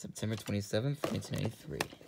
September 27th, 1993.